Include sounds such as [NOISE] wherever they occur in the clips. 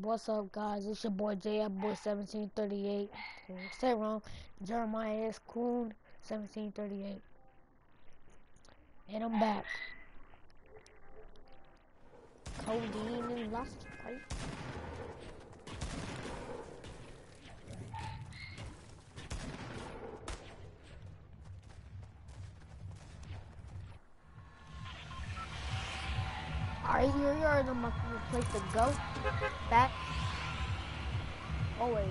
What's up, guys? It's your boy J. Boy 1738. Say wrong. Jeremiah S. Coon 1738. And I'm back. Codeine and lost right? Here you are my place to go. Back. Always.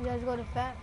You guys go to fat?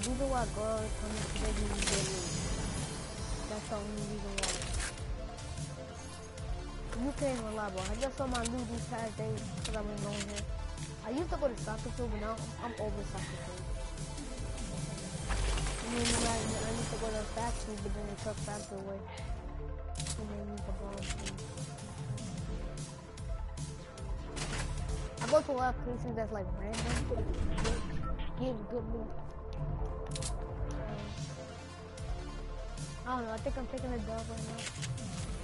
Reason why girls come to baby is That's the only reason why. You can't even lie, bro. I just saw my new these past days because I've been going. I used to go to soccer field, but now I'm, over soccer field. I mean, I, I used to go to the factory, but then they took factory away. And they need the bomb I go to a lot of places that's like random. Get good loot. I don't know, I think I'm taking a dub right now.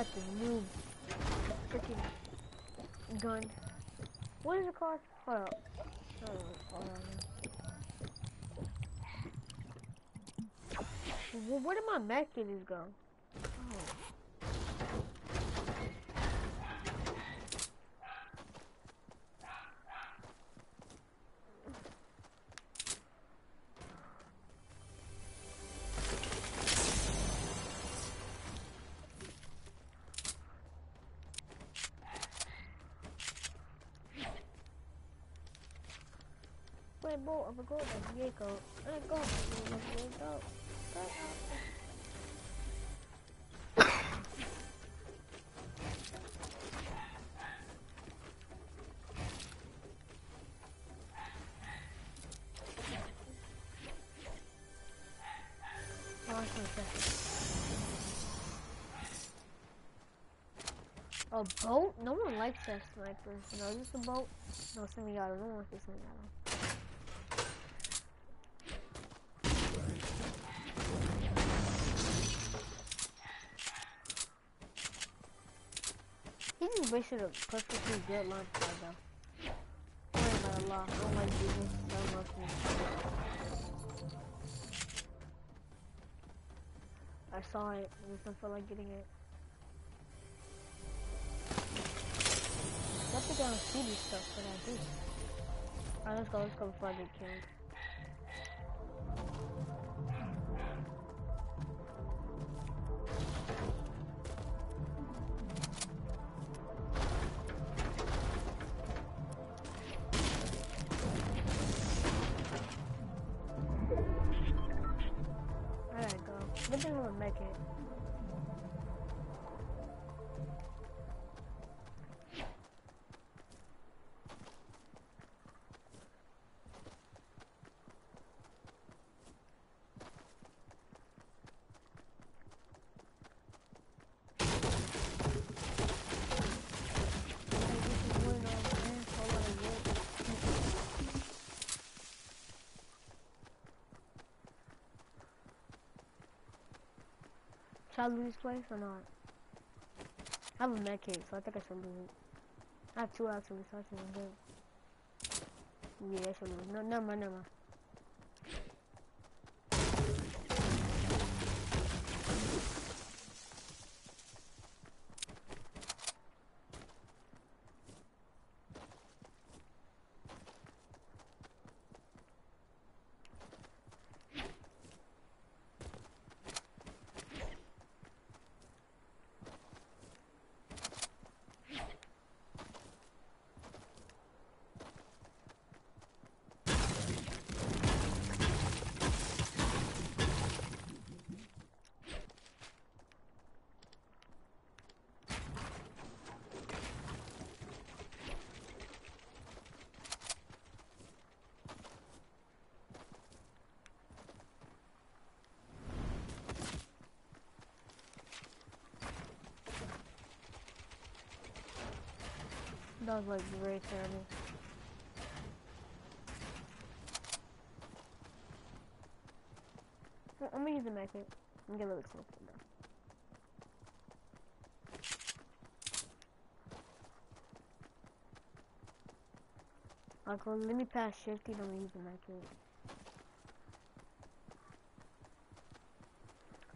Got this new freaking gun. What is it called? Hold up. Hold on. Hold on. Where did my mech go? Diego. A. A oh, boat? No one likes that sniper. No, just a boat. No, semi-auto. No one wants this semi-auto. He just wasted a perfectly good launch pad though. lie. I don't like using so much. I saw it. I just don't feel like getting it. Not to get on speedy stuff, but I do. Alright, let's go. Let's go before I get killed. Should I lose place or not? I have a med kit, so I think I should lose it. I have two actually, so I should lose it. Yeah, I should lose. No, never mind, never mind. Was like very terrible. I'm gonna use the magnet and get a little smoke now. I'll let me pass shifty, then we use the magnet.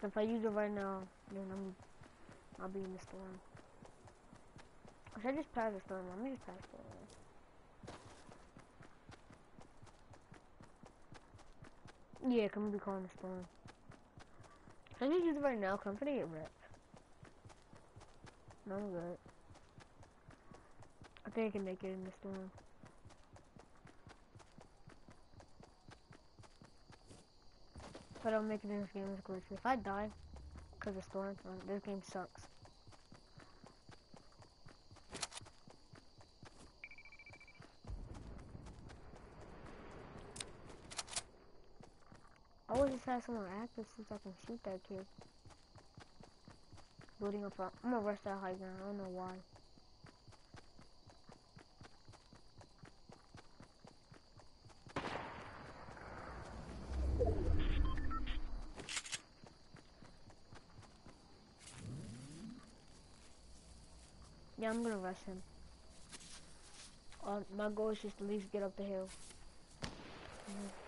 If I use it right now, then I'm, I'll be in the storm. Should I just pass the storm? Let me just pass the storm. Yeah, come be calling the storm. I need to use it right now, come for the get ripped. No, I'm good. I think I can make it in the storm. If I don't make it in this game, it's glitchy. If I die, because of storm, this game sucks. Just have someone active since I can shoot that kid. Building up, I'm gonna rush that high ground, I don't know why. Yeah, I'm gonna rush him. Uh, my goal is just to at least get up the hill. Mm -hmm.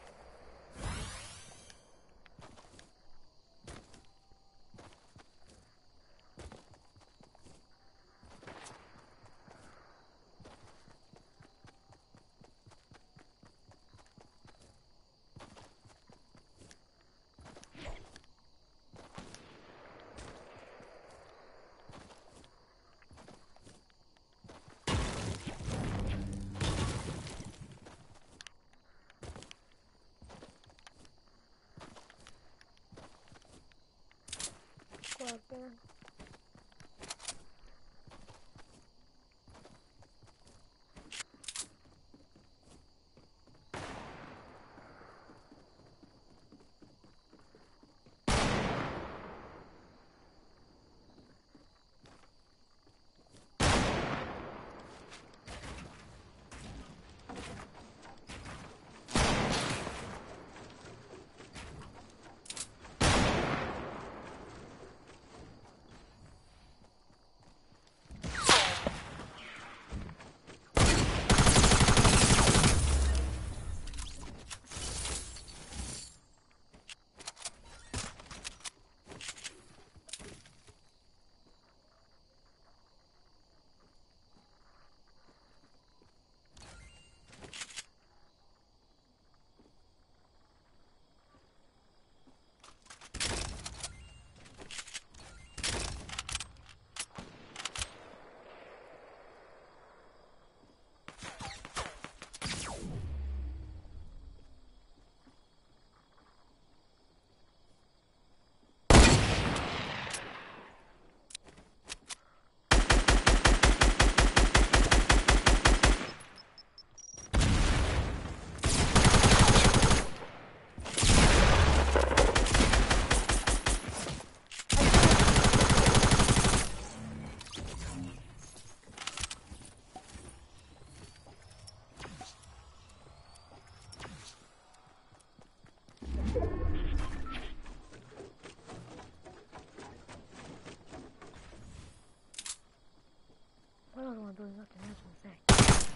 one of those fucking nuts in the sack.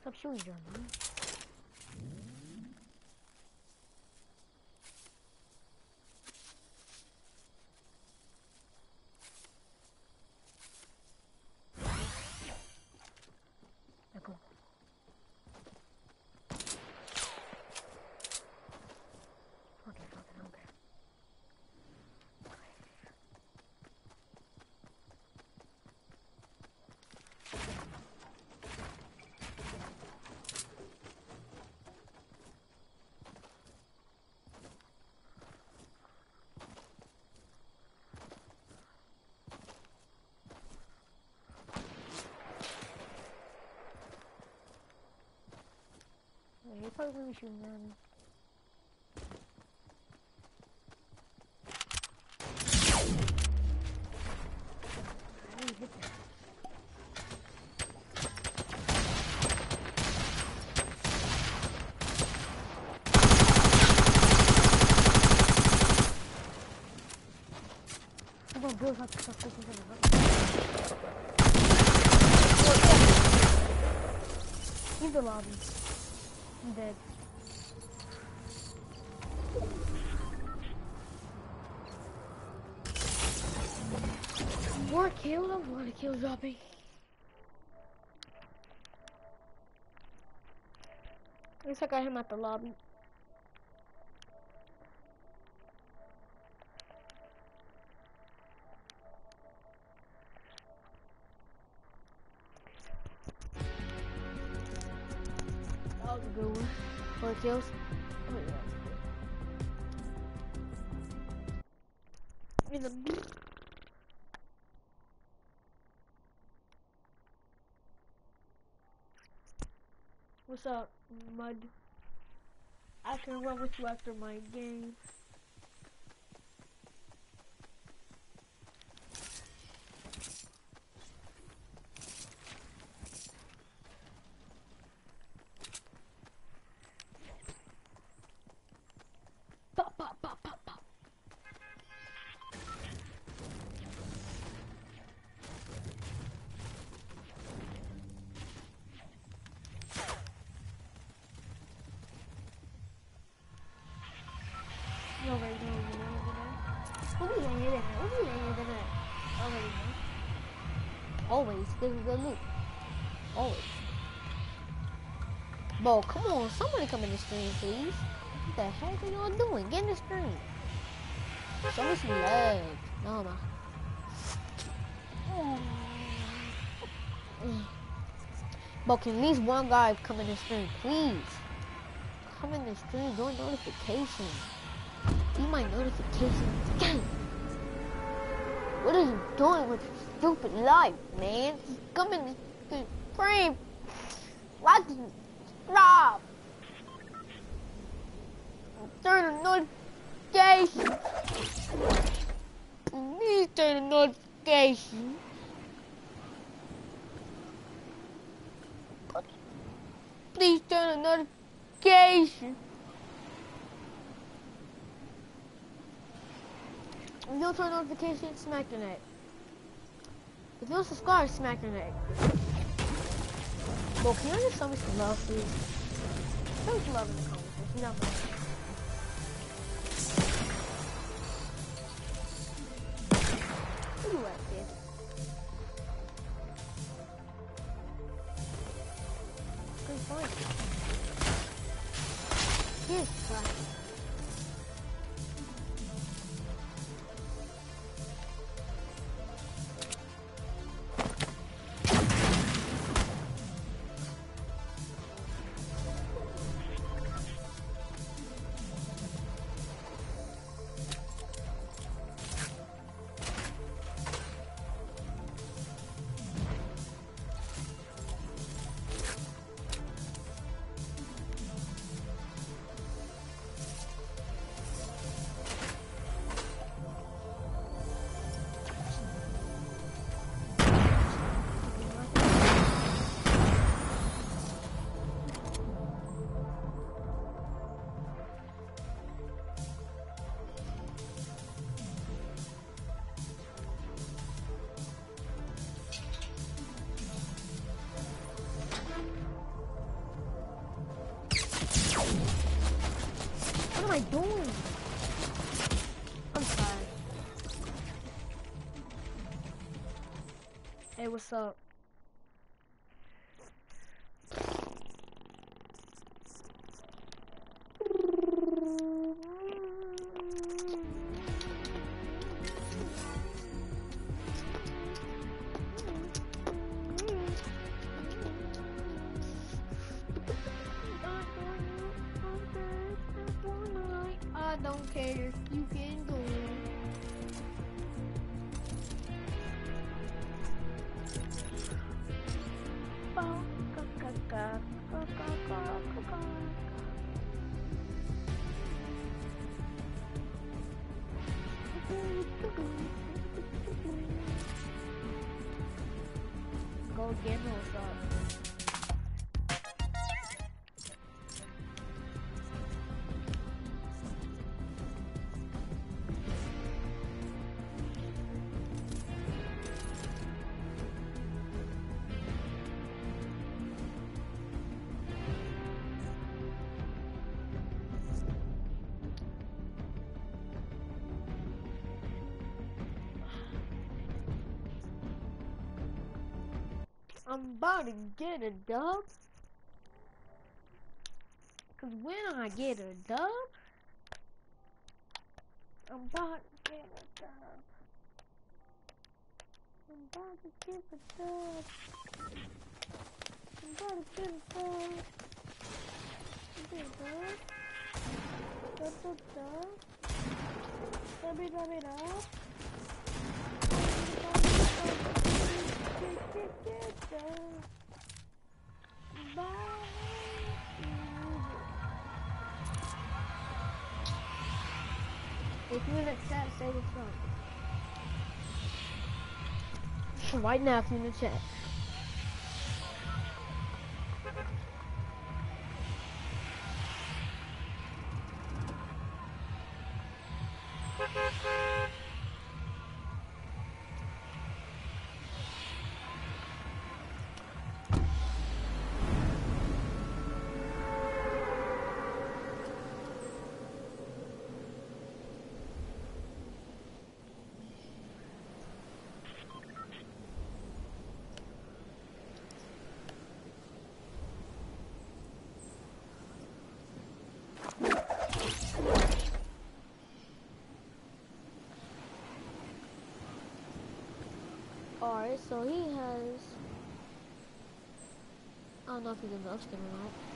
Stop shooting, John. Probably gonna be shooting at me. I'm gonna build up stuff taking Leave the lobby. I'm dead. Four kills? I'm to kill dropping. Looks like I him at the lobby. Kills. Oh, yeah. What's up, Mud? I can run with you after my game. Always, this is the loop. Always. Bro, come on, somebody come in the stream, please. What the heck are y'all doing? Get in the stream. Show me some love. No, no. But can at least one guy come in the stream, please? Come in the stream, join notifications. Be my notifications. What are you doing with stupid life, man? Come in the frame. Like stop. Turn the notification. Please turn the notification. Please turn the notification. If you turn notifications, smack your neck. If you don't subscribe, smack your neck. Well, can you just show me some love, please? Show me some love in the comments. There's Nothing. Where what's up? I'm about to get a dub. Cause when I get a dub, I'm about to get a dub. I'm about to get a dub. I'm about to get a dub. Get a dub. Dub dub dub. Dubby dubby dub. Right now, in the chat. So he has... I don't know if he's love skin or not.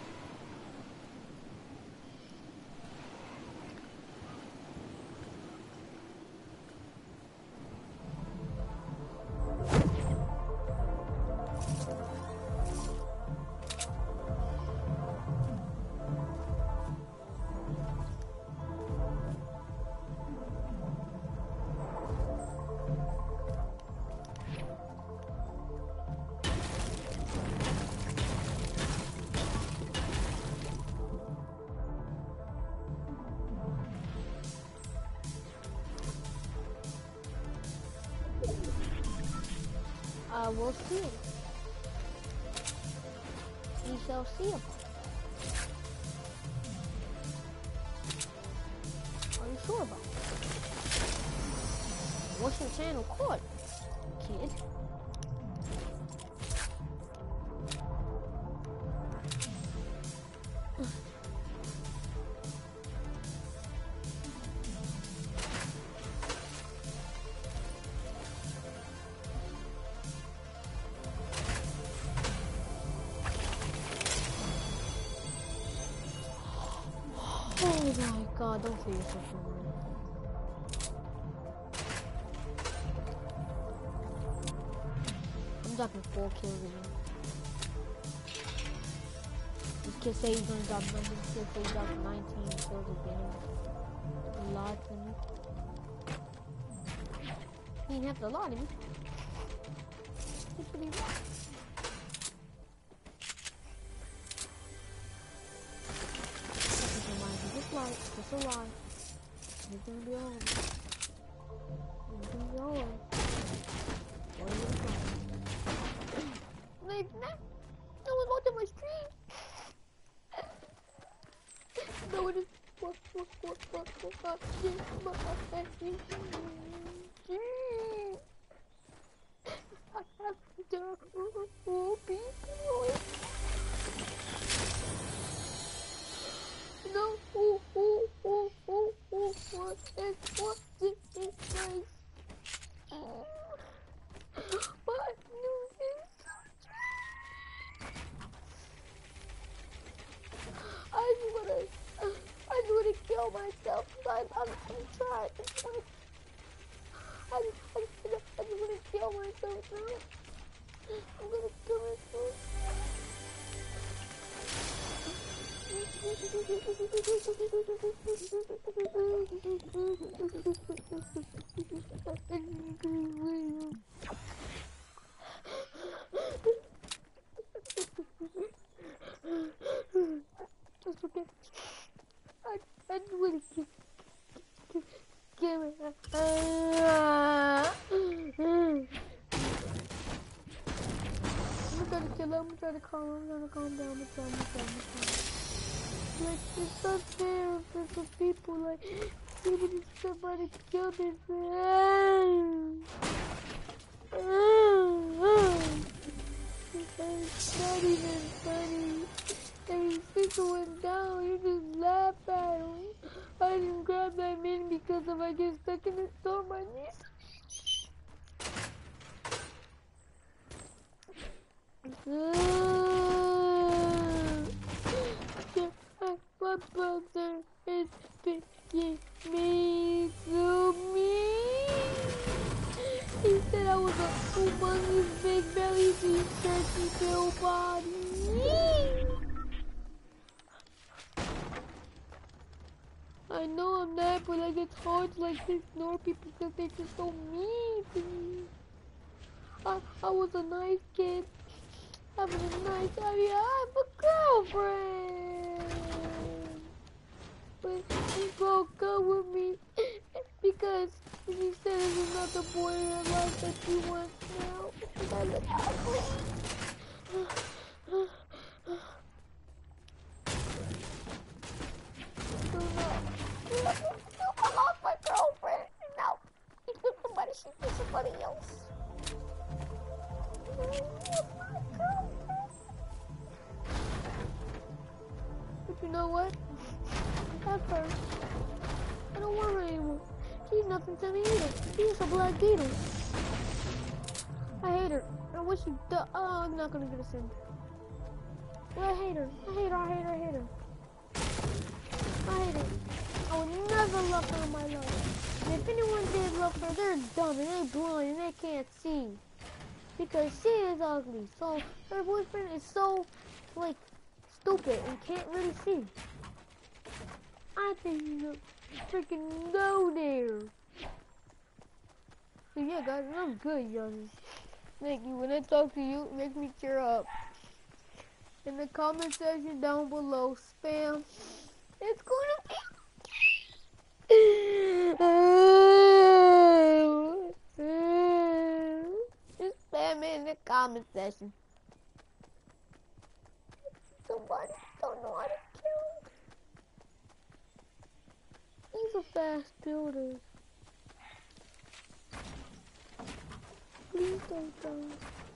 Uh, don't say. I'm dropping four kills again. This kid say he's gonna drop 19 kills, so he dropped 19 kills again. A lot to me. He didn't have to lie me. What are you doing? Like, no, no one watching my stream. no one is watching What is, what is this place? What news is I just wanna, I just wanna kill myself. I'm, I'm, I'm trying. I just wanna, I just, wanna kill myself. I'm gonna kill myself. To I'm gonna calm. I'm gonna calm down. I'm gonna calm down. Like, it's not for the people, like, if somebody killed this man. It's not even funny. And think it went down, you just laugh at him. I didn't grab that man because if I get stuck in the store, my knees. My brother picking me to me. He said I was a humongous big belly stretchy bill body. I know I'm not, but like it's hard to like ignore people because they're just so mean to me. I, I was a nice kid, having a nice time. Yeah, I have a girlfriend. But he broke up with me [LAUGHS] because he said there's another boy in her life that she wants now. I'm ugly. So no. I lost my girlfriend. No. He took somebody, she took somebody else. But you know what? First, I don't want her anymore. She's nothing to me either. She's a black beetle. I hate her. I wish you. Oh, I'm not gonna get a sin. I hate her. I hate her. I hate her. I hate her. I hate her. I would never love her in my life. And if anyone did love her, they're dumb and they're blind and they can't see because she is ugly. So her boyfriend is so like stupid and can't really see. I think freaking go there. So yeah, guys, I'm good, young. Thank you. When I talk to you, make me cheer up. In the comment section down below, spam. It's gonna be. Just spam it in the comment section. Somebody don't know how to kill. He's a fast builder. Please don't die.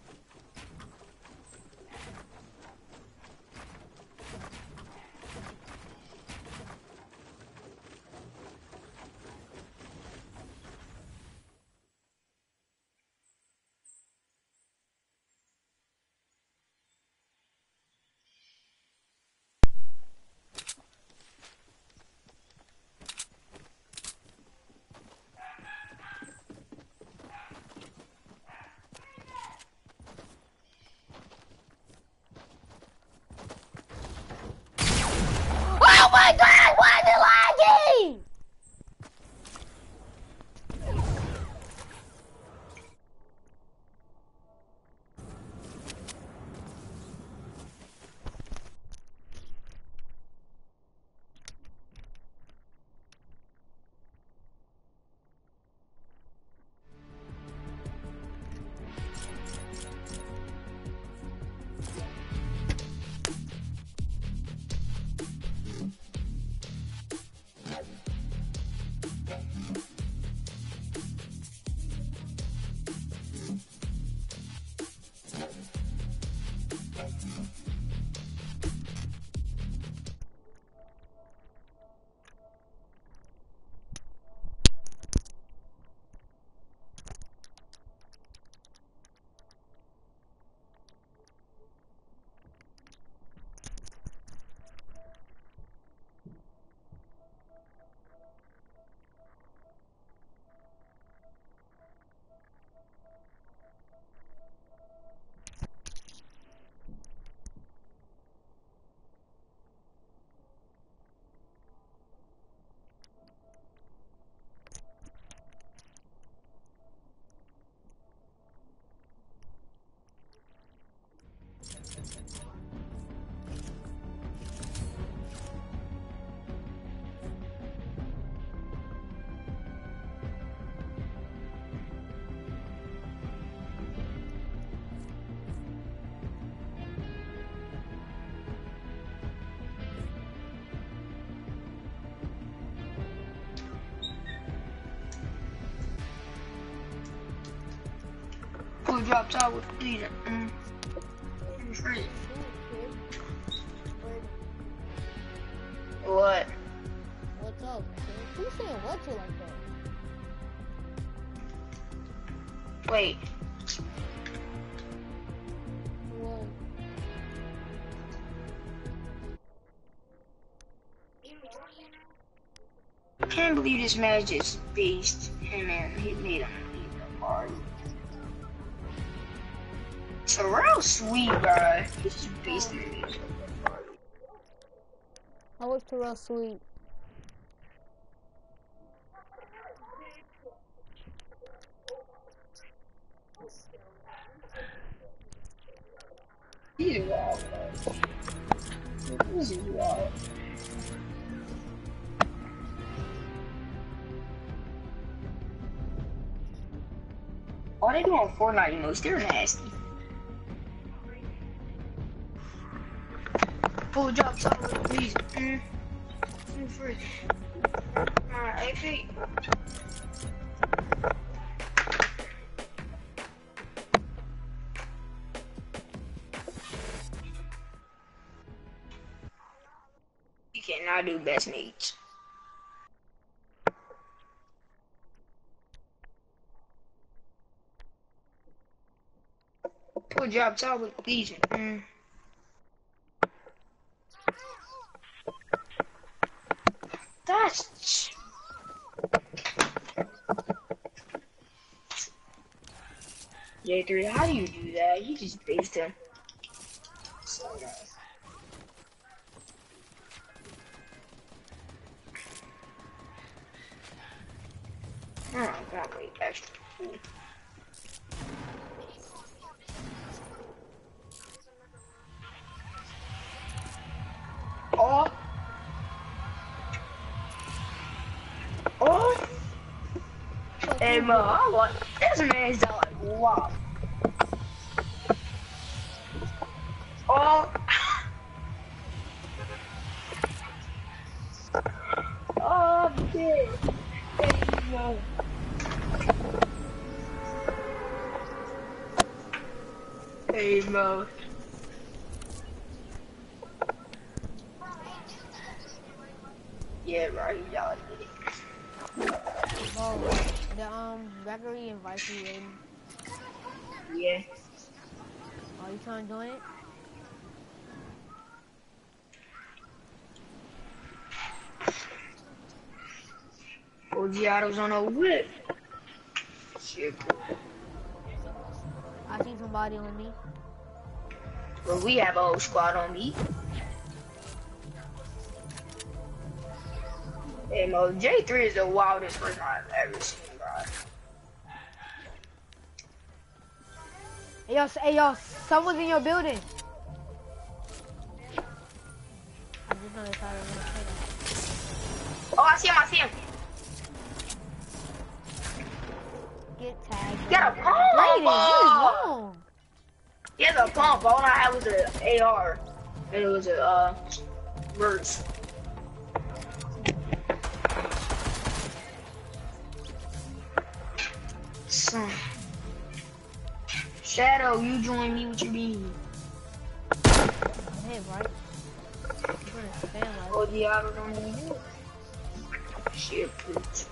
Full drop top with leader. Mm. Free. What? What's up, kid? Who's saying what to like that? Wait. What? I can't believe this man just based Terrell sweet, bro. He just based him and made him leave the party. How was Terrell sweet? He's wild, bro. He's wild. Why they doing Fortnite emotes? They're nasty. Drop top with please. Mm. Free. Alright. You cannot do best. Full drop top with Legion. Mm. That's J3, how do you do that? You just based him. So nice. Oh, God, extra. Oh. Oh. Hey, man, I want this man's like, wow. Hey, Mo. Yeah, right, y'all get it. Oh, the um Gregory invites you in. Yeah. Are you trying to join it? OGiato's on a whip. Shit, I see somebody on me. Well, we have a whole squad on me. Hey, Mo, J3 is the wildest person I've ever seen, bro. Hey s- hey yo, someone's in your building. I just know decided I'm gonna say that. Oh, I see him, I see him. Has. All I had was an AR. And it was a, uh, merch. Son. Shadow, you join me with your beam. Hey, right? I'm gonna stand like Oh, the outer don't even do it. Shit, please.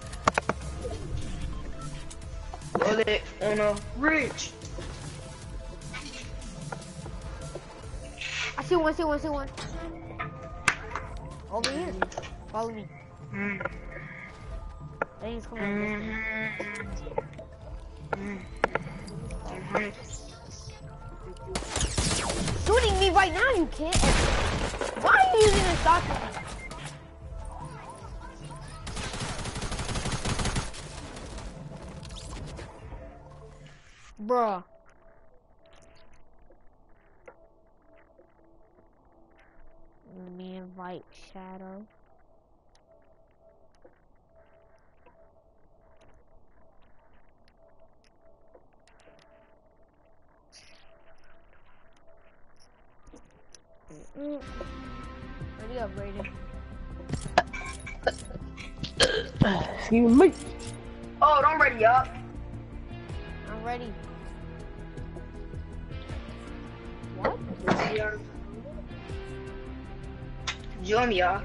Put it on a ridge. See one, see one, see one. Over here. Follow me. Mm. I think coming. Mm. Shooting me right now, you can't. Why are you using a shotgun? Bruh. Let me invite Shadow. Mm. Ready up, Brayden. Excuse me. Oh, don't ready up. I'm ready. Join me, y'all.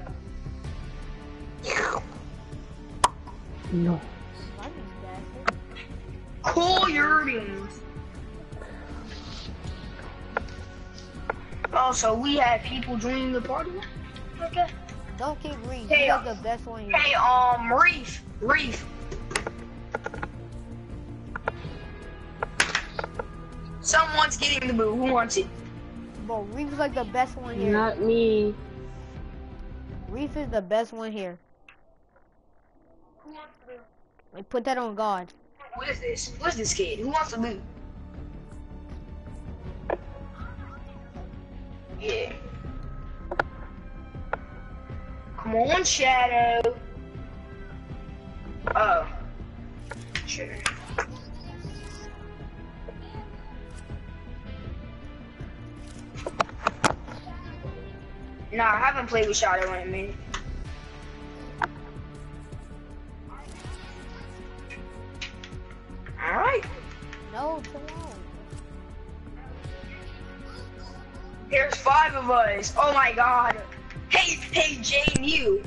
No. Why? Cool your earrings. Oh, so we have people joining the party? Okay. Don't keep Reese. Hey, He's uh, the best one here. Hey, um, Reef, Reef. Someone's getting the boo. Who wants it? Bro, Reef is like the best one here. Not me. Reef is the best one here. Like, put that on God. What is this? What's this kid? Who wants the boo? Yeah. Come on, Shadow. Oh. Sure. Nah, I haven't played with Shadow in a minute. Alright. No, come on. There's five of us. Oh my god. Hey, hey, Jane, you.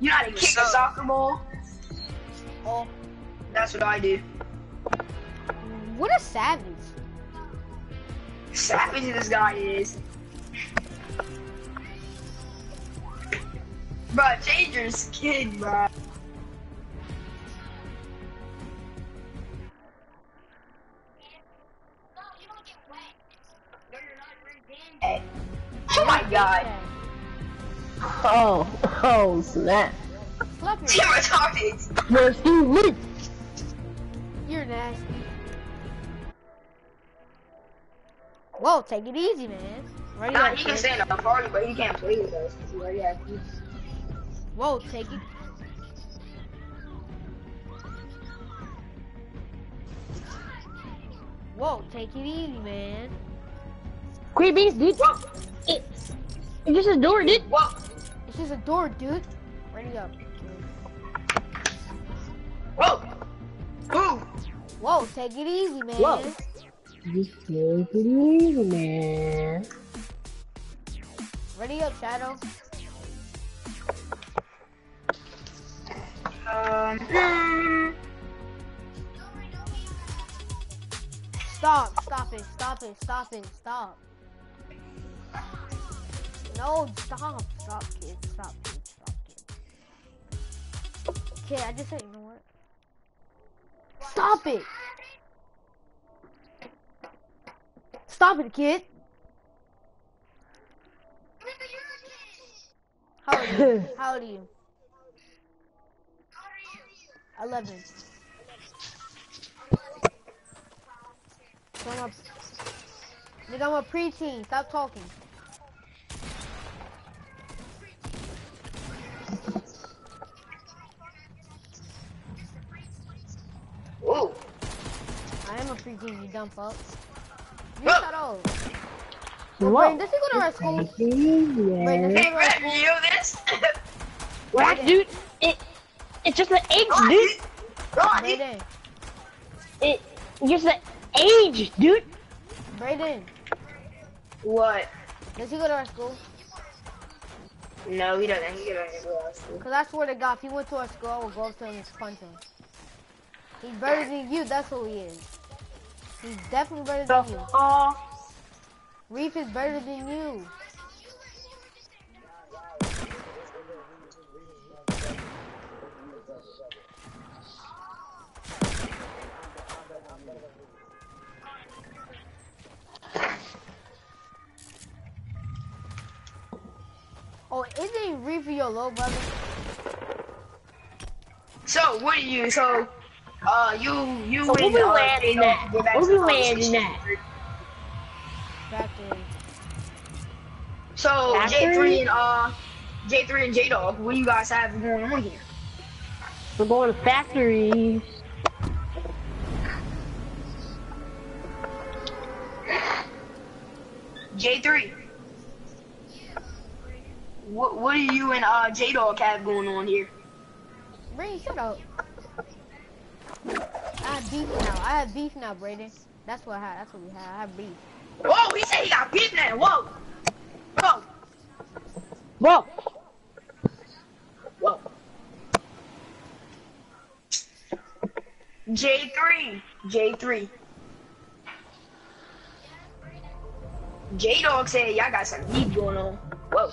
You know how to kick a soccer ball? Oh, That's what I do. what a savage. Savage this guy is. Bro, change your skin, bro. Hey. Oh my god. Oh, oh, snap. Slap You're retarded. Where's he lit? You're nasty. Whoa, take it easy, man. Nah, he can stay in the party, but he can't play with us. 'cause he already has. Whoa, take it. Whoa, take it easy, man. Queen beans, dude. Whoa, It, it's just a door, dude. whoa, It's just a door, dude. Ready up. whoa. Ooh. Whoa, take it easy, man. Whoa. Just take it easy, man. Ready up, Shadow. Um. Stop, stop it, stop it, stop it, stop. No, stop, stop, kid, stop, kid, stop, kid. Kid, I just said, you know what? Stop it! Stop it, kid! How old are you? [LAUGHS] How old are you? 11. So I'm a, nigga, I'm a preteen. Stop talking. Ooh. I am a preteen, you dumb fuck. You Whoa. shut up. Whoa. Brain, does he go to our school? Take it easy, Brain, does man. he go to our Hey, [LAUGHS] school? you know this? What, dude? It, it's just an age, Go dude. dude. Go. Brayden, It, just an age, dude. Brayden, What? does he go to our school? No, he doesn't. He doesn't go out school. Cause I swear to God, if he went to our school, I would go up to him and punch him. He's better than you, that's who he is. He's definitely better than you. Oh. Reef is better than you. Oh, isn't Reef your little brother? So, what do you, so, uh, you, you So and, what we uh, landing Jado at? get back What to we the landing conversation. Back in. So, J3 and, uh, J3 and J-Dog, what do you guys have going on here? We're going to factories. J3. What, what do you and, uh, J-Dog have going on here? Brayden, shut up. I have beef now. I have beef now, Brady. That's what I have. That's what we have. I have beef. Whoa, he said he got beef now. Whoa. Whoa. Whoa! Whoa. J3. J3. J Dog said y'all got some beef going on. Whoa.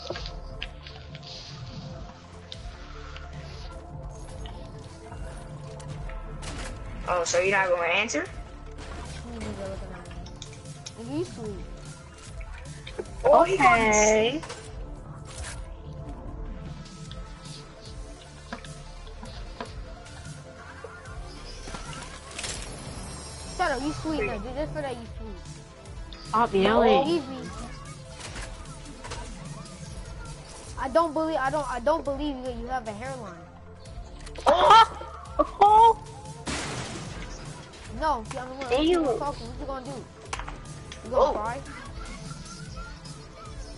Oh, so you're not gonna answer? You nigga looking at me. Nigga, you sweet. Oh, he gonna- Okay. Shut up, you sweet, man. Dude, just for that, you sweet. Stop yelling. Leave me. I don't believe, I don't, I don't believe that you have a hairline. [LAUGHS] Oh! Oh! No, see, I'm gonna, Ew. I'm. What you gonna do? You gonna cry?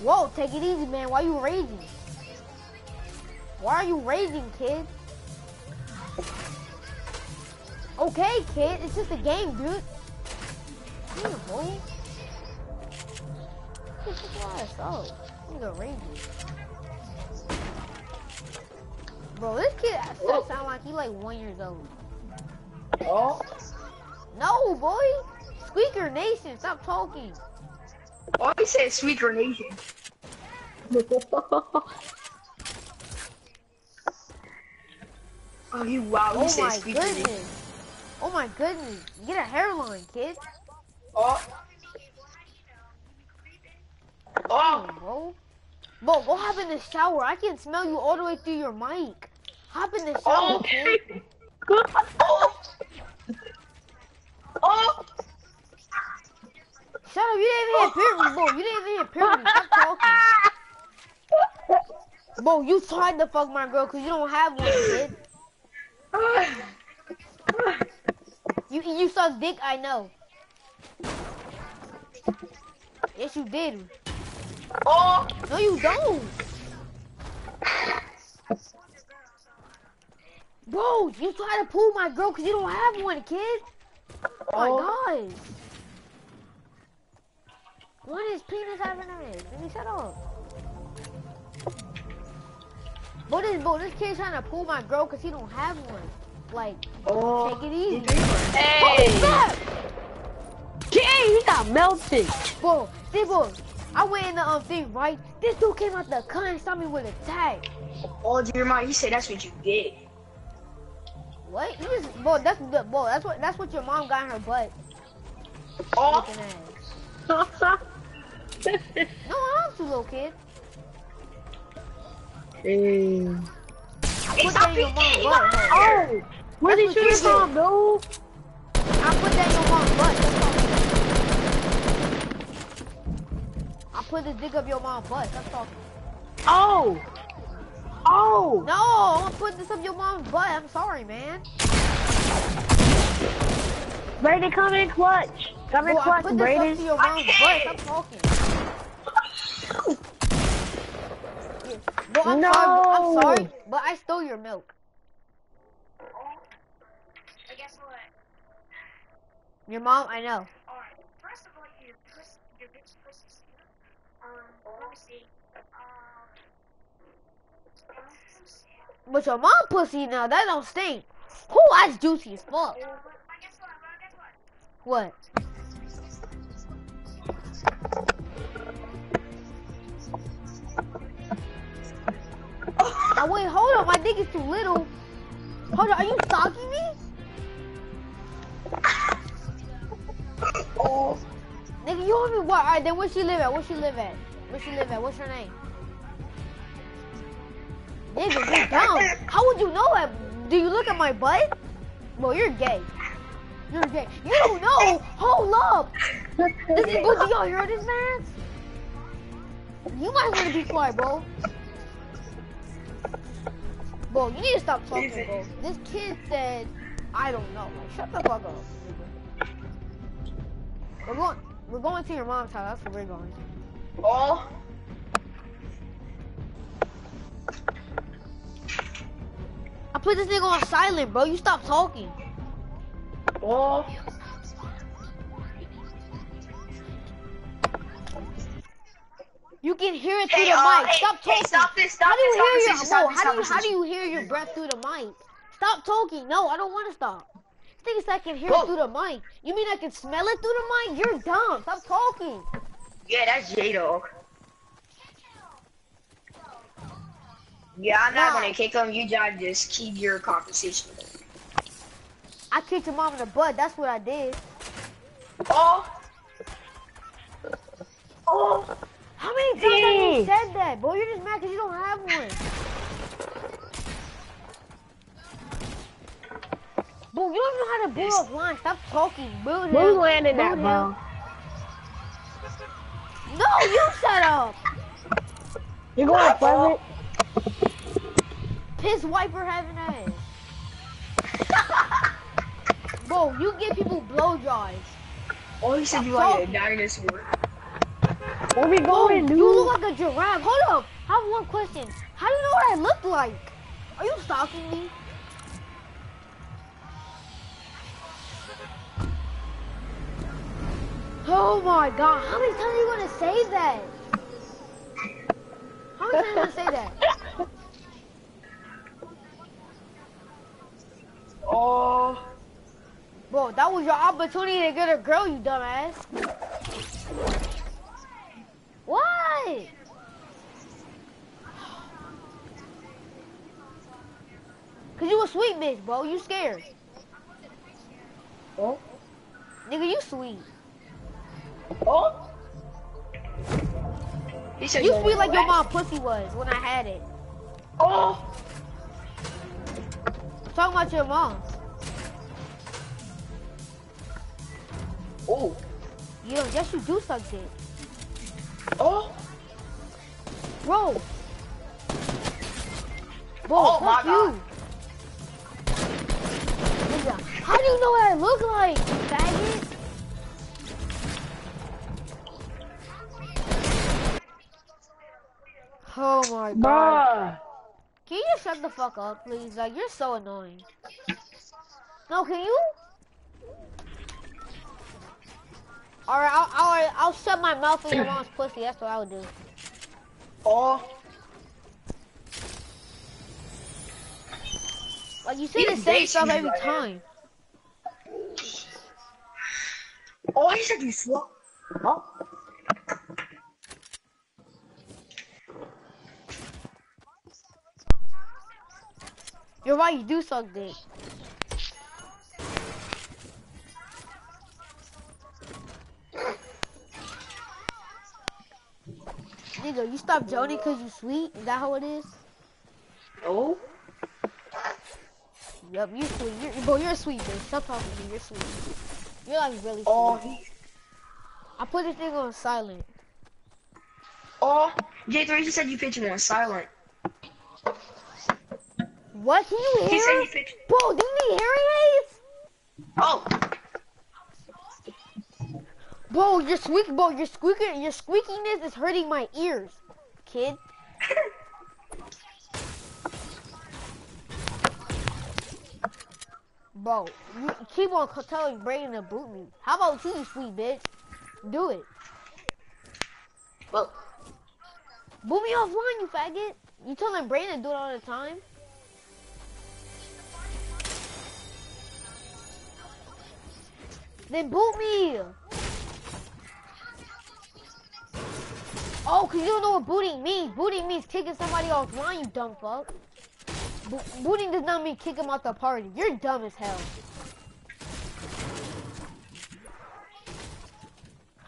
Whoa, take it easy, man. Why you raging? Why are you raging, kid? Okay, kid. It's just a game, dude. Damn, boy. Get your ass. Nigga raging. Bro, this kid Whoa. sound like he like one years old. Oh. No, boy. Squeaker Nation, stop talking. Oh, he said Squeaker Nation. [LAUGHS] Oh, you wow. He Oh my Squeaker Nation. goodness. Oh my goodness. Get a hairline, kid. Oh. Oh. bro. Bro, go hop in the shower. I can smell you all the way through your mic. Hop in the shower, [LAUGHS] Oh. kid. Oh. Shut up. You didn't even hit bro. You didn't even hit puberty. Stop talking. Bro, you tried to fuck my girl because you don't have one, kid. You you suck dick, I know. Yes, you did. Oh. No, you don't. Bro, you try to pull my girl because you don't have one, kid. Oh my oh. gosh. What is penis having on it? Let me shut up. Bro, this, bro, this kid's trying to pull my girl because he don't have one. Like, Oh. take it easy. Hey! Oh, snap! Dang, he got melted. Bro, see, bro, I went in the um thing, right? This dude came out the cut and saw me with a tag. Oh, Jeremiah, he said that's what you get. What? You just, bro, that's the, bro, that's what, that's what your mom got in her butt. Oh. [LAUGHS] No, I'm too little kid. Dang. I put that in your mom's butt. Oh! Where did you from, dude? I put that in your mom's butt. That's all. I put the dick up your mom's butt. That's talking. Oh! Oh! No, I'm gonna this up your mom's butt. I'm sorry, man. Brayden, come in clutch. Come in Bro, I clutch, put this up to your mom's butt. Stop talking. Yeah. I'm No. sorry. I'm sorry, but I stole your milk. But guess what? Your mom, I know. Alright, first of all, your pussy, your bitch pussy's here. Um, let me see. Um, let me see. But your mom pussy now, that don't stink. Who that's juicy as fuck. But, but guess what? But guess what? What? Hold on, my dick is too little. Hold on, are you stalking me? Oh. [LAUGHS] Nigga, you don't even what? Alright, then where she live at? Where she live at? Where she live at? What's her name? Nigga, get down. How would you know that? Do you look at my butt? Well, you're gay. You're gay. You don't know. Hold up. This is. Do y'all hear this, man? You might want to be quiet, bro. Bro, you need to stop talking, bro. This kid said, I don't know. Like, shut the fuck up. We're going. We're going to your mom's house. That's where we're going. Oh. I put this nigga on silent, bro. You stop talking. Oh. You can hear it through Hey, the uh, mic. hey, Stop hey, talking. stop this, stop how do you hear your conversation, stop bro, this how do you how do you hear your breath through the mic? Stop talking. No, I don't want to stop. Thing is I can hear Whoa. it through the mic. You mean I can smell it through the mic? You're dumb. Stop talking. Yeah, that's J Dog. Yeah, I'm not Nah. gonna kick him. You gotta just keep your conversation. I kicked your mom in the butt. That's what I did. Oh. Oh. How many times have you said that, boy? You're just mad because you don't have one. Bro, you don't even know how to build up line. Stop talking. Build him. Who's landing Build that, him. bro? No, you shut up. You're going pleasant? Piss wiper having ass. [LAUGHS] Bro, you give people blow dries. Oh, he said you like a dinosaur. Where we Bro, going, dude? you look like a giraffe. Hold up. I have one question. How do you know what I look like? Are you stalking me? Oh my god, how many times are you gonna say that? How many times are you gonna say that? [LAUGHS] Oh. Bro, that was your opportunity to get a girl, you dumbass. What? Cause you a sweet bitch, bro. You scared. Oh. Nigga, you sweet. Oh. He said You you sweet like your mom pussy was when I had it. Oh. Talking about your mom. Oh. You know, yes, you do suck dick. Oh. Bro. Bro, Oh fuck my God. How do you know what I look like, faggot? Oh my god. Bruh. Can you just shut the fuck up, please? Like, you're so annoying. No, can you? Alright, I'll, I'll, I'll shut my mouth in your mom's pussy. That's what I would do. Oh. Like, you say the same stuff every right time. Oh, he said you slow. Oh. You're right, you do suck dick. Nigga, you stop joning cause you sweet? Is that how it is? Oh. Yup, you're sweet. You're, bro, you're a sweet bitch. Stop talking to me. You're sweet. You're like really. Oh. He. I put this thing on silent. Oh. J3, he said you pitch him on silent. What? Can you hear He said hear? you pitch. Bro, do you need hearing aids? Oh. Bro, your squeak, bro, your squeaking, your squeakiness is hurting my ears, kid. Bro, you keep on telling Brayden to boot me. How about you, you sweet bitch? Do it. Well. Boot me offline, you faggot. You telling Brayden to do it all the time? Then boot me. Oh, cause you don't know what booting means. Booting means kicking somebody offline, you dumb fuck. Bo- booting does not mean kick them out the party. You're dumb as hell.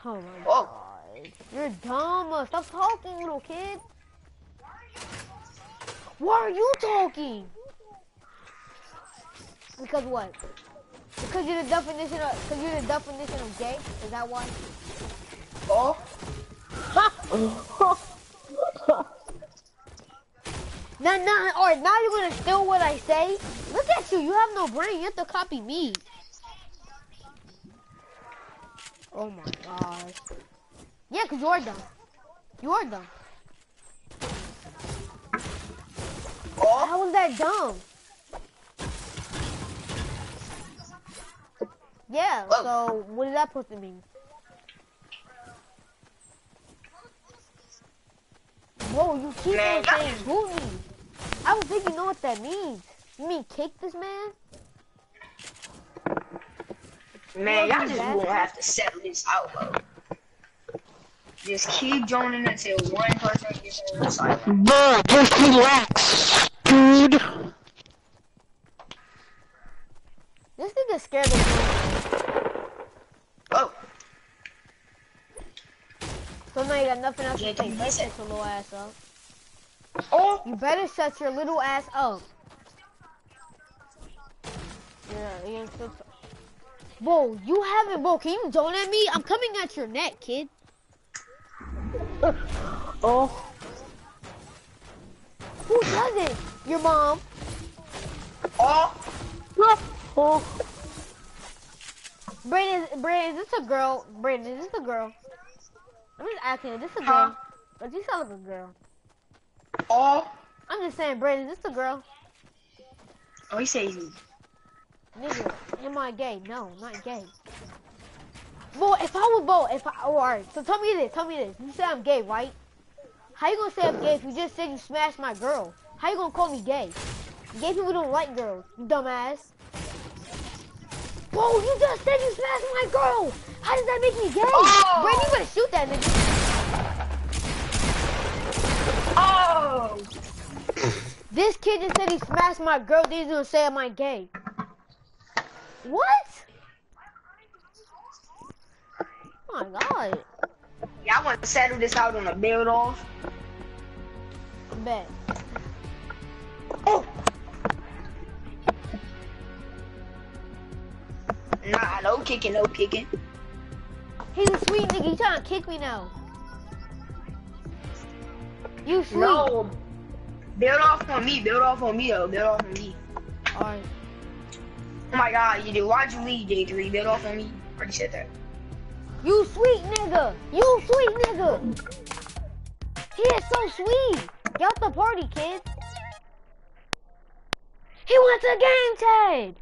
Oh my Oh. god. You're dumb. Stop talking, little kid. Why are you talking? Because what? Because you're the definition of because you're the definition of gay? Is that why? Oh. [LAUGHS] [LAUGHS] Now, now, alright, now you're gonna steal what I say? Look at you, you have no brain, you have to copy me. Oh my gosh. Yeah, cause you are dumb. You are dumb. Oh. How was that dumb? Yeah, Whoa. so what is that supposed to mean? Whoa, you keep Man, on saying boot me. I don't think you know what that means. You mean kick this man? Man, y'all just that's- won't have to settle this out, bro. Just keep joining until one person gets on the side. Bro, just relax, dude. This nigga scared of me. Oh, So now you got nothing else to Yeah, say. you Better said- little ass up. Oh, You better shut your little ass up. Yeah, yeah. so- Whoa, you haven't, bro. Can you don't at me? I'm coming at your neck, kid. [LAUGHS] Oh, Who does it? Your mom. oh. oh, Brandon, Brandon, is this a girl? Brandon, is this a girl? I'm just asking, is this a Huh? girl? Does you sound like a girl? Oh, I'm just saying, Brandon, is this a girl? oh, he says Nigga, am I gay? No, not gay. Boy, if I was boy, if I, oh, alright, so tell me this, tell me this. You say I'm gay, right? How you gonna say I'm gay if you just said you smashed my girl? How you gonna call me gay? Gay people don't like girls, you dumbass. Bro, you just said you smashed my girl! How does that make me gay? Oh! Brandon, you better shoot that nigga. Oh, This kid just said he smashed my girl, then he's gonna say am gay? What? Oh my god. y'all want to settle this out on a build off? Bet. Oh. Nah, no kicking, no kicking. He's a sweet nigga. You trying to kick me now? You sweet. No. Build off on me, build off on me though, build off on me. Alright. Oh my god, you did. Why'd you leave, J3? Build off on me. Already said that. You sweet nigga. You sweet nigga. He is so sweet. Get out the party, kid. He went to game tag.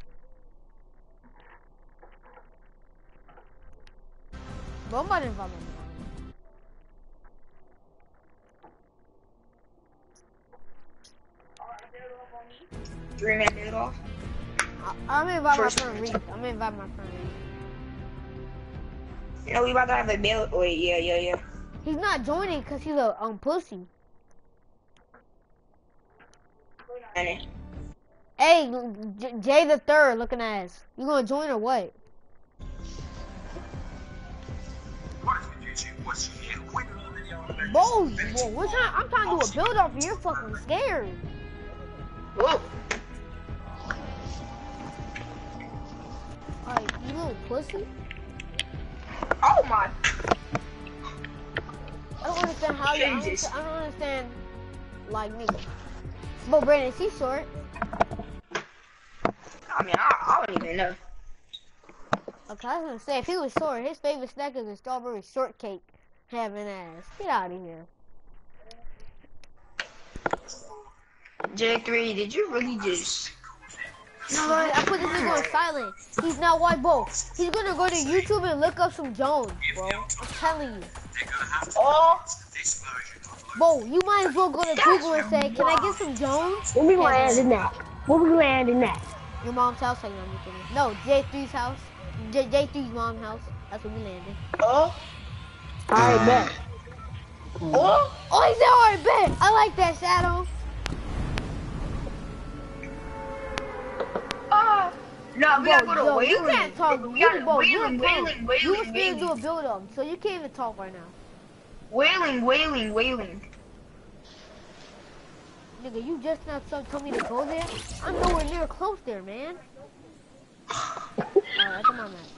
Bro, I'm about to invite my mom. Three build off. I'm gonna invite my friend one. I'm gonna invite my friend Reese. You know we about to have a build. Wait, yeah, yeah, yeah. He's not joining because he's a um pussy. Hey, J- Jay the third looking ass. You gonna join or what? Bro, we're I'm trying to do a build up and you're fucking scared. whoa. Like, you little pussy. Oh my. I don't understand how you, I don't, understand, like, nigga. But Brandon, is he short? I mean, I, I don't even know. Okay, I was gonna say, if he was short, his favorite snack is a strawberry shortcake having ass. Get out of here. J3, did you really just? No, I I put this nigga on silent. He's not white, bro. He's gonna go to YouTube and look up some Jones, bro. I'm telling you. Oh, Bro, you might as well go to Google and say, can I get some Jones? Where we gonna land in that? Where we gonna land in that? Your mom's house? Like, no, I'm just kidding. No, J3's house. J- J3's mom's house. That's where we landed. oh, Alright, bet. oh. Oh, he said, alright, bet. I like that, Shadow. No, we gotta go to yo, Wailing. you can't talk. We You, gotta bro, you're a whaling, punk. You was whaling, supposed to do a build up, so you can't even talk right now. whaling, whaling, whaling. Nigga, you just not so told me to go there? I'm nowhere near close there, man. Alright, come on, man.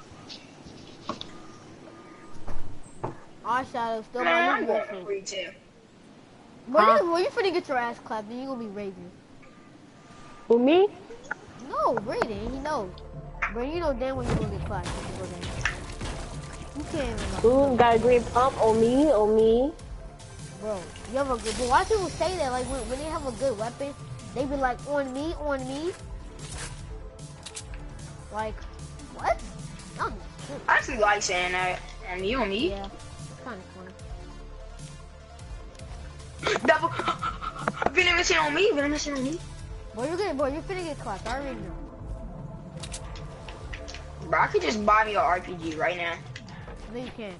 Alright, Shadow, still Man, my I'm going to girlfriend. retail. When Huh? you, when you finna get your ass clapped, then you gonna be raving. For me? No, Brayden, he knows. Brayden, you know damn well you gonna get clapped you go there. You can't even know. Ooh, got a green pump on me, on me. Bro, you have a good, but why people say that? Like, when, when they have a good weapon, they be like, on me, on me. Like, what? No, shit. I actually like saying that. And you and me. Yeah, it's kind of funny. Double. [GASPS] Venomous hit on me. Venomous hit on me. Boy, you're good, boy. You're finna get clapped. I already know. Bro, I could just buy me an RPG right now. No, you can't.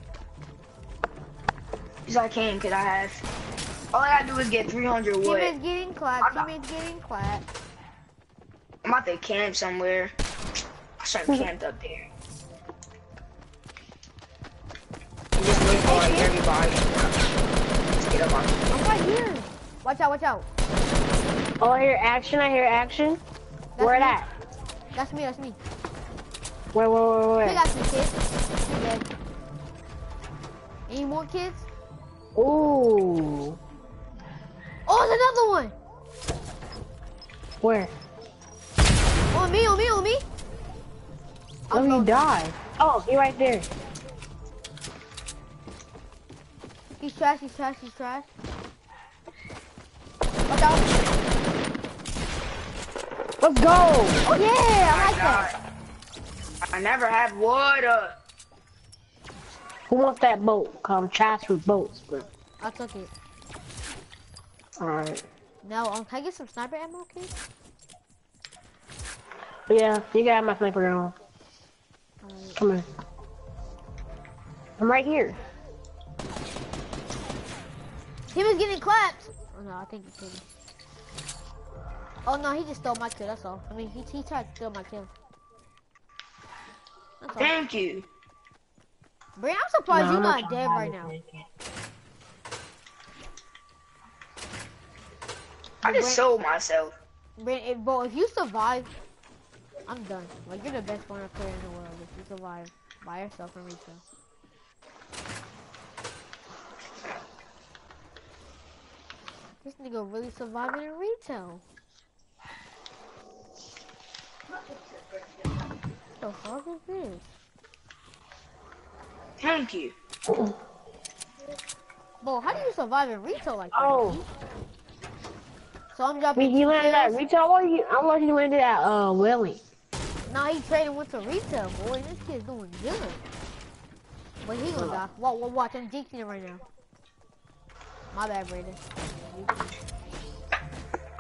Cause I can, cause I have. All I gotta do is get 300 wood. Teammates getting clapped. I'm not- Teammates getting clapped. I'm about to camp somewhere. I should mm-hmm. have camped up there. And just wait for like everybody. Let's get up on. I'm right here. Watch out, watch out. Oh, I hear action. I hear action. That's Where me. at? That's me, that's me. Where, where, where, We where? got some kids. You're dead. Any more kids? Ooh. Oh, there's another one. Where? On me, on me, on me. Oh, I'm he going- died. Oh, he right there. He's trash, he's trash, he's trash. Watch out. Let's go. Oh yeah, I My like that. I never had water. Who wants that boat? Come trash with boats, bro. I took it. Alright. Now, um, can I get some sniper ammo, kid? Yeah, you got my sniper gun. Alright. Come here. I'm right here. He was getting clapped. Oh no, I think he's killed me. Oh no, he just stole my kill, that's all. I mean, he, he tried to steal my kill. That's all. Thank you. Brian, I'm surprised No, you're I'm not dead right now. I just sold myself. Brian, if, bro, if you survive, I'm done. Like, you're the best corner player in the world if you survive by yourself in retail. This nigga really surviving in retail. What the fuck is this? Thank you. Bro, how do you survive in retail like that? Oh. So I'm I dropping mean, he two landed at kills. retail. I want you. I want you landed at uh Willie. Now he trading with the retail, boy. This kid's doing good. But he gonna die. Watch, watch, watch. I'm jinxing it right now. My bad, Brandon.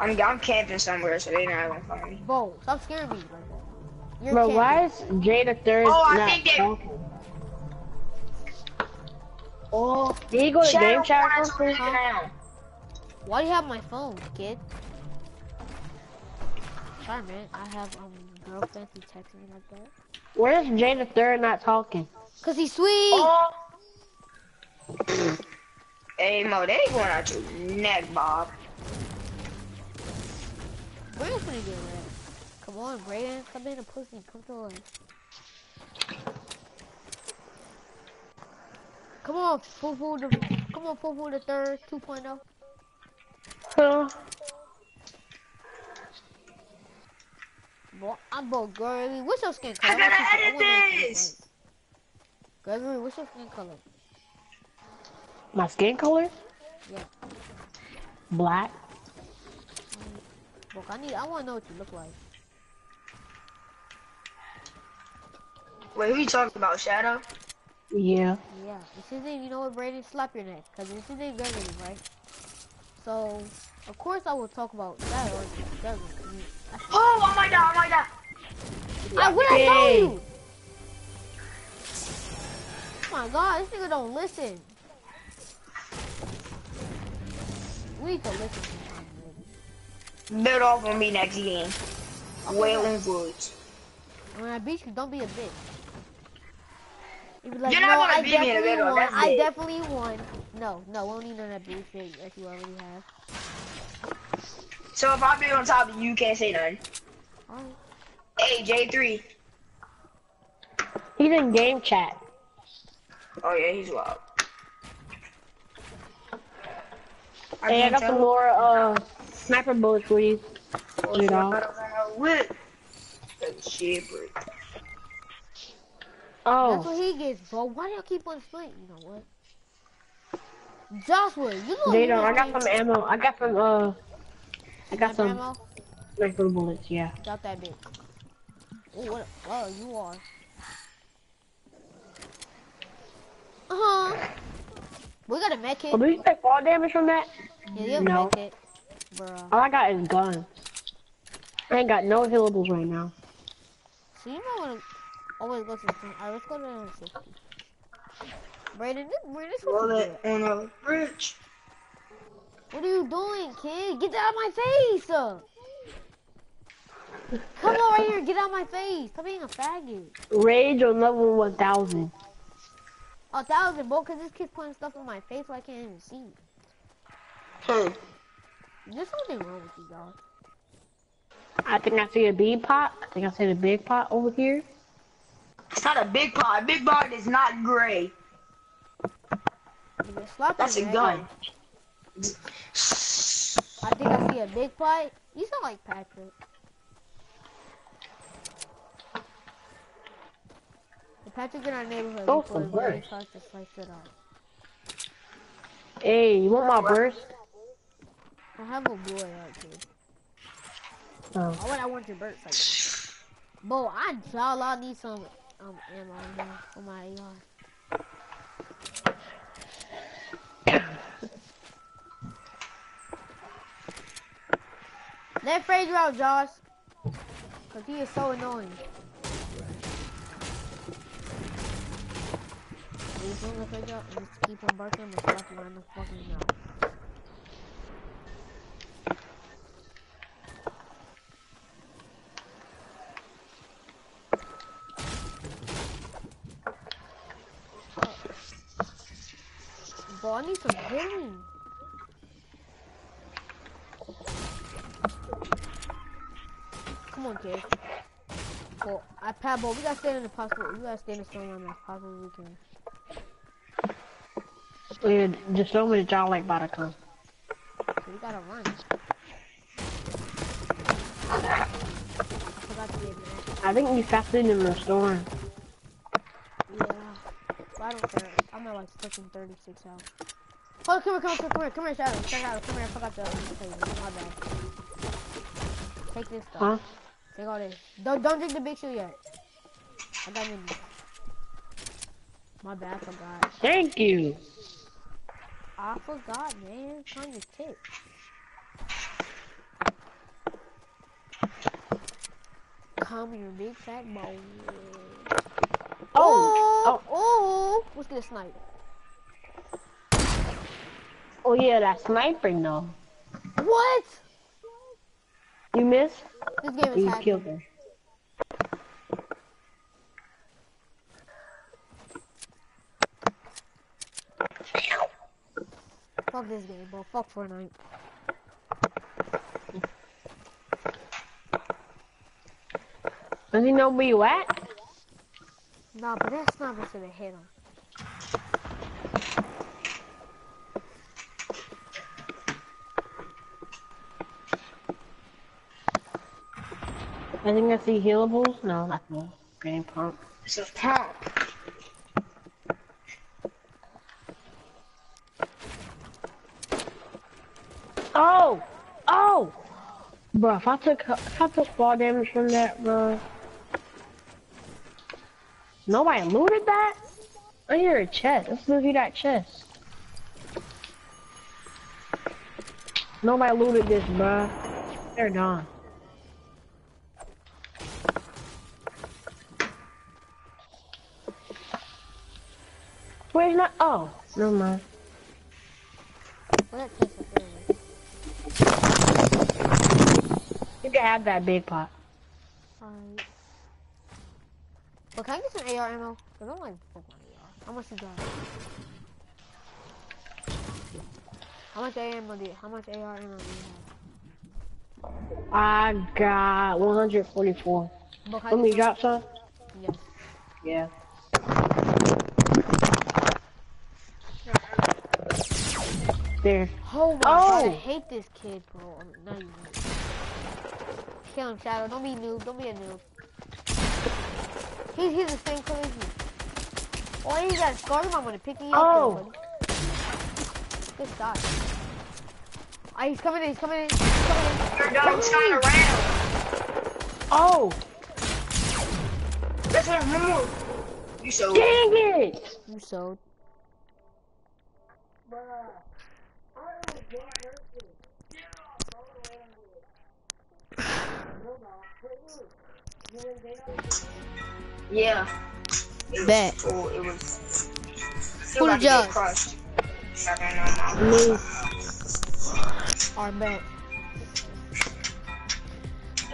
I'm I'm camping somewhere, so they're not gonna find me. Bro, stop scaring me. Like, you're Bro, camping. why is Jay the third Oh, I not think they- talking? Oh, Did he go to Shadow game chat or something? Why do you have my phone, kid? Sorry, man. I have um girlfriend who texting me like that. Where's Jay the third not talking? Cause he's sweet. Oh. hey Mo, they going out your neck, Bob. Brandon's gonna get red. Come on, Brandon. Stop being a pussy. Come to us. Come on, full full the come on, full full the third, oh. 2.0. Huh? Boy, I'm both girly. What's your skin color? I gotta want edit want you to this. Gregory, what's your skin color? My skin color? Yeah. Black. Look, I need. I want to know what you look like. Wait, who you talking about, Shadow? Yeah. Yeah. It's his name. You know what, Brady? Slap your neck, cause it's his name Gregory, right? So, of course, I will talk about that or Gregory. Oh, oh oh I Oh, I might die, I might die. I what I told you. Oh my God, this nigga don't listen. We need to listen sometimes, man. Build off on me next game. Wailing Woods. When I beat you, don't be a bitch. You be like, You're no, not gonna I beat me in a definitely video, won. that's I it." definitely won. No, no, we don't need none of that bullshit that you already have. So if I be on top of you, you can't say nothing. Alright. Hey, J3. He's in game chat. Oh yeah, he's wild. Hey, I got some more uh sniper bullets for you. You know. Whip. That shit. That's what Oh, he gets, bro. Why do y'all keep on split? You know what? Joshua, you know they don't. I got some ammo. I got some uh. I got some ammo. sniper bullets. Yeah. Drop that bitch. Oh, what? Oh, you are. Uh huh. We got a med kit. Oh, do you take fall damage from that? Yeah, you No. no. it. Bruh. All I got is guns. I ain't got no healables right now. So you might wanna always go to the front. Alright, let's go to 60. Brayden, this, Brayden, this what Roll you it on a bridge. What are you doing, kid? Get out of my face! uh. Come over here, get out of my face. Stop being a faggot. Rage on level 1000. A thousand, bro, cause this kid's putting stuff in my face so I can't even see. Hey, There's something wrong with you, dog. I think I see a big pot. I think I see a big pot over here. it's not a big pot. A big pot is not gray. Nigga, slap That's a gun. I think I see a big pot. You sound like Patrick. If Patrick in our neighborhood, Go we for Oh, put burst. to slice it up. Hey, you want my burst? I have a boy out here. Oh. Why would I want your burst like Bro, I y'all I need some um ammo for my AR. [COUGHS] Let Fraser out, Josh. Cause he is so annoying. Don't let Fraser out and just keep on barking and slap around the fucking mouth. Bro, I need some healing. Come on, kid. Well, I Pat, we gotta stay in the possible. We gotta stay in the storyline as possible as we can. Yeah, just show me the John Lake about to come. So we gotta run. I forgot to get that. I think you faster in the storm. Yeah. But I don't care. I'm at like fucking 36 health. Oh, come here, come here, come here, come here, Shadow. Shadow, come here. I forgot to you. My bad. Take this stuff. Huh? Take all this. Don't don't drink the big shoe yet. I got mini. My bad, I forgot. Thank you. I forgot, man. It's on your tip. Come here, big fat boy. Oh, oh, oh. oh. Let's get a snipe. Oh yeah, that sniping though. What? You missed? This game is You hacking. killed her. Fuck this game, bro. Fuck Fortnite. Does he know where you at? Nah, but that sniper gonna hit him. I think I see healables. No, that's no. Green pump. It's a pump. Oh! Oh! Bro, if I took if I took fall damage from that, bro. Nobody looted that? Oh, I hear a chest. Let's look at that chest. Nobody looted this, bro. They're gone. Where's not? Oh, never mind. Well, that takes a fairly. You can have that big pot. Alright. But can I get some AR ammo? Cause I'm like, fuck my AR. How much you got? How much AR ammo do you, how much AR ammo do you I got 144. have? But can I Let me drop some. some? Yes. Yeah. There. Oh my god, I Oh! hate this kid, bro. I mean, not. Kill him, Shadow. Don't be a noob. Don't be a noob. He's, he's the same color as you. Oh, you got scarred. I'm gonna pick you up. Oh. Good shot. Ah, he's coming in. He's coming in. He's coming in. Your dog's not around. Oh! That's what remember. You so Dang it! You sold. Bruh. I don't know why. Yeah. It Bet. Cool. It was. Who judge? crushed. Second on my- Me. Our bet.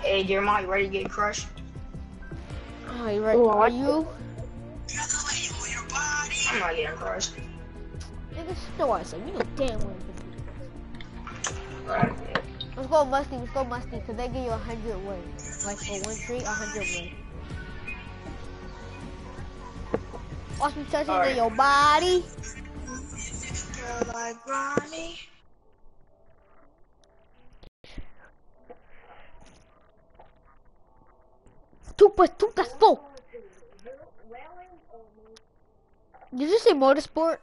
Hey, Jeremiah, you ready to get crushed? Oh, you ready? Ooh, Are you? I'm not getting crushed. Nigga, so I said, you know damn well. Right. Let's go Musty, let's go Musty, because they give you a hundred wood. Like for one tree, a hundred wood. Watch me touching Alright. in your body. Like Ronnie. Two plus two, that's four. Did you say motorsport?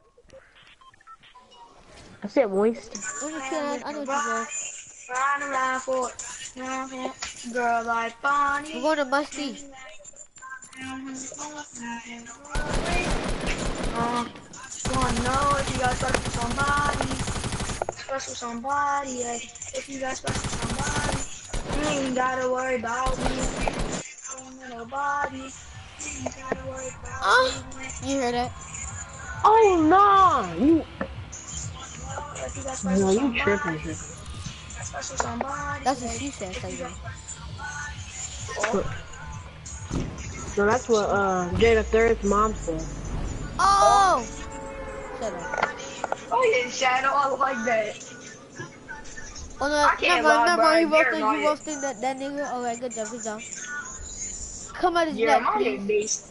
I said moist. I'm just kidding, I know what you said. Run around for it. Girl like We're Bonnie. going to Musty. Uh, wanna know if you got special somebody, special somebody, yeah. If you got special somebody, you ain't gotta worry about me. I don't know nobody. You ain't gotta worry about Uh. me. You hear that? Oh no! You If you got special no, you tripping. tripping. Special somebody. That's what she said, say that. No, that's what uh Jada Third's mom said. Oh! Shut up. Oh yeah, Shadow, I like that. Oh no, I can't never, lie, never, bro. you roasted, Jeremiah. you roasted that, that nigga. Alright, good job, good job. Come out his neck, Jeremiah please. based.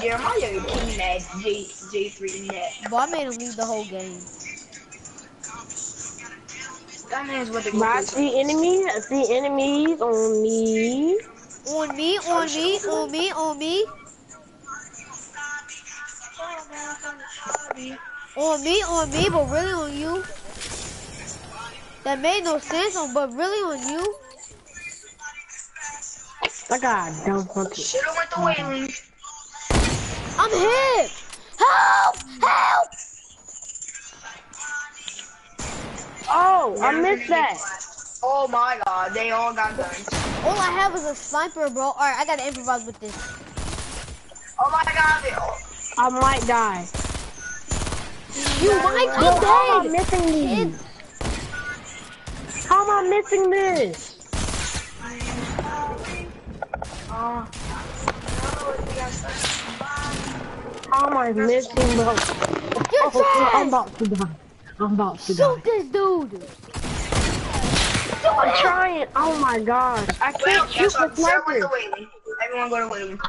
Jeremiah king that J J three net. But I made him leave the whole game. That man's what the But I see enemies. I see enemies on me. On me, on me, on me, on me. On me, on me, but really on you. That made no sense, on, but really on you. I got a dumb hunter. Shoulda went the Wailing. I'm hit. Help! Help! Oh, I missed that. Oh my god, they all got guns. All I have is a sniper, bro. Alright, I gotta improvise with this. Oh my god, they all. I might die. You might Bro, how am I be dead. missing Kid. these? How am I missing this? Uh, How am I missing, bro? You're Oh, I'm about to die. I'm about to die. Shoot this dude. I'm trying. Oh my gosh. I can't shoot guess the what? Shoulda went sniper. Everyone go to Wailing.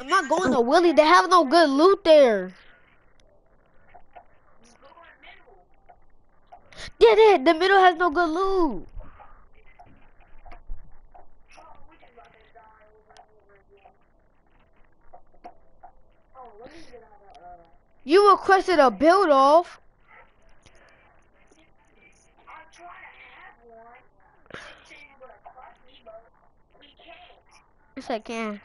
I'm not going to Willie. They have no good loot there. Get it. The middle has no good loot. You requested a build off. I'm trying to have one. They say you're gonna crush me, but we can't. Yes, I can.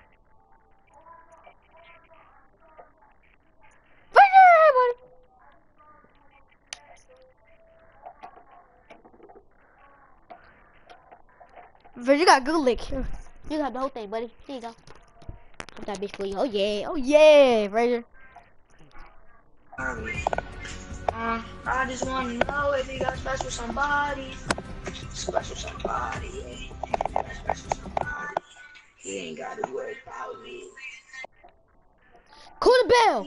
But you got good lick. You got the whole thing, buddy. Here you go. Put that bitch for you. Oh yeah. Oh yeah. Right here. Uh, I just want to know if you got special somebody. Special somebody, Special somebody. He ain't got to worry about me. Call the bell.